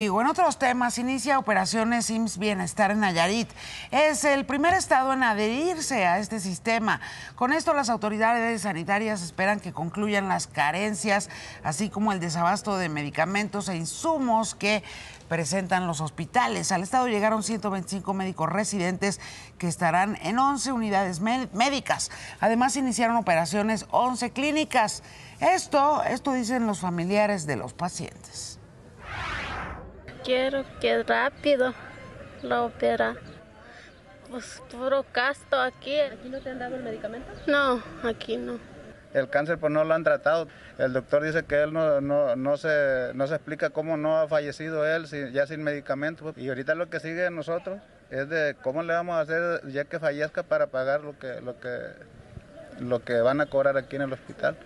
en otros temas, inicia operaciones IMSS Bienestar en Nayarit. Es el primer estado en adherirse a este sistema. Con esto, las autoridades sanitarias esperan que concluyan las carencias, así como el desabasto de medicamentos e insumos que presentan los hospitales. Al estado llegaron 125 médicos residentes que estarán en 11 unidades médicas. Además, iniciaron operaciones 11 clínicas. Esto, esto dicen los familiares de los pacientes quiero que rápido lo opera. Pues puro casto aquí. ¿Aquí no te han dado el medicamento? No, aquí no. El cáncer pues no lo han tratado. El doctor dice que él no, no, no, se, no se explica cómo no ha fallecido él ya sin medicamento. Y ahorita lo que sigue nosotros es de cómo le vamos a hacer ya que fallezca para pagar lo que, lo que, lo que van a cobrar aquí en el hospital.